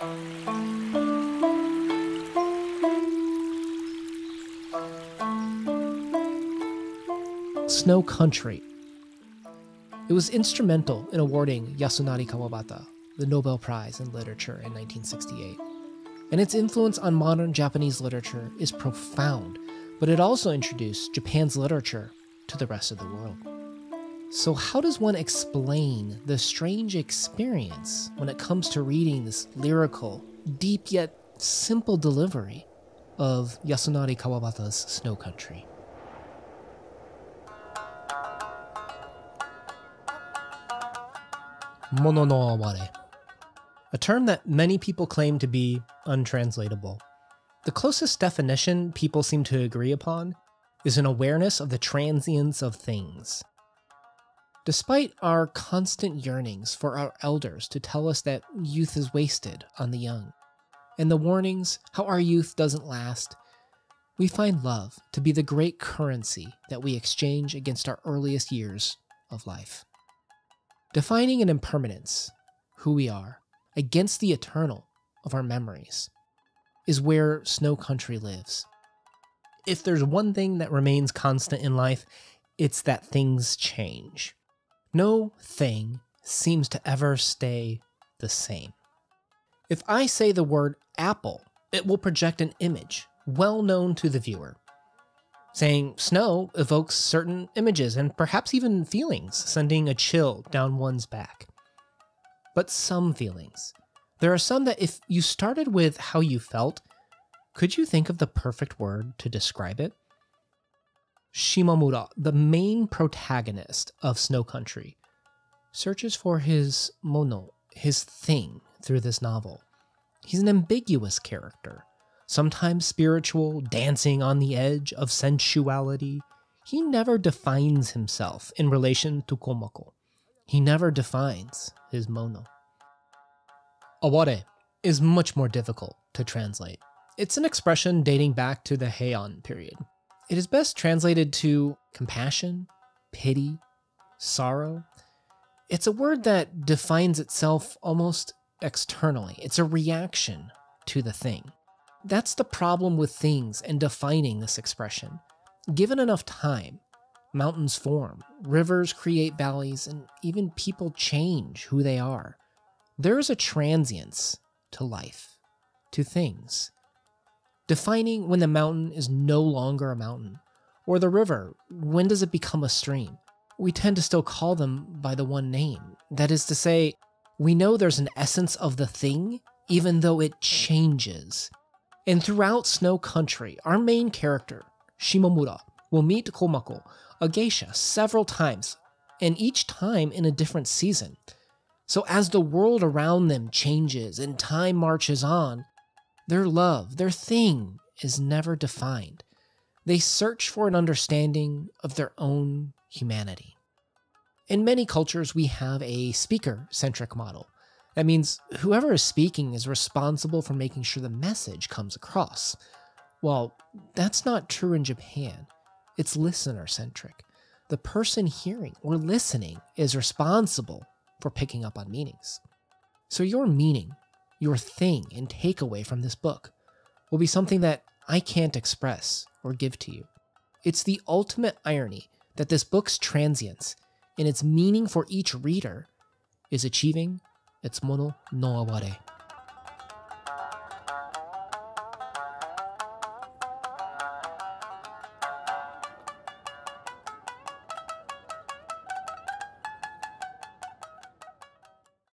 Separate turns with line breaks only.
Snow Country. It was instrumental in awarding Yasunari Kawabata the Nobel Prize in Literature in 1968. And its influence on modern Japanese literature is profound, but it also introduced Japan's literature to the rest of the world. So, how does one explain the strange experience when it comes to reading this lyrical, deep yet simple delivery of Yasunari Kawabata's Snow Country? Mono no aware, a term that many people claim to be untranslatable. The closest definition people seem to agree upon is an awareness of the transience of things. Despite our constant yearnings for our elders to tell us that youth is wasted on the young, and the warnings how our youth doesn't last, we find love to be the great currency that we exchange against our earliest years of life. Defining an impermanence, who we are, against the eternal of our memories, is where Snow Country lives. If there's one thing that remains constant in life, it's that things change. No thing seems to ever stay the same. If I say the word apple, it will project an image well known to the viewer. Saying snow evokes certain images and perhaps even feelings, sending a chill down one's back. But some feelings. There are some that if you started with how you felt, could you think of the perfect word to describe it? Shimamura, the main protagonist of Snow Country, searches for his mono, his thing, through this novel. He's an ambiguous character sometimes spiritual, dancing on the edge of sensuality, he never defines himself in relation to Komako. He never defines his mono. Aware is much more difficult to translate. It's an expression dating back to the Heian period. It is best translated to compassion, pity, sorrow. It's a word that defines itself almost externally. It's a reaction to the thing. That's the problem with things and defining this expression. Given enough time, mountains form, rivers create valleys, and even people change who they are. There is a transience to life, to things. Defining when the mountain is no longer a mountain, or the river, when does it become a stream? We tend to still call them by the one name. That is to say, we know there's an essence of the thing, even though it changes. And throughout Snow Country, our main character, Shimamura, will meet Komako, a geisha, several times, and each time in a different season. So as the world around them changes and time marches on, their love, their thing, is never defined. They search for an understanding of their own humanity. In many cultures, we have a speaker centric model that means whoever is speaking is responsible for making sure the message comes across. Well, that's not true in Japan. It's listener centric. The person hearing or listening is responsible for picking up on meanings. So, your meaning, your thing and takeaway from this book will be something that I can't express or give to you. It's the ultimate irony that this book's transience and its meaning for each reader is achieving its mono no aware.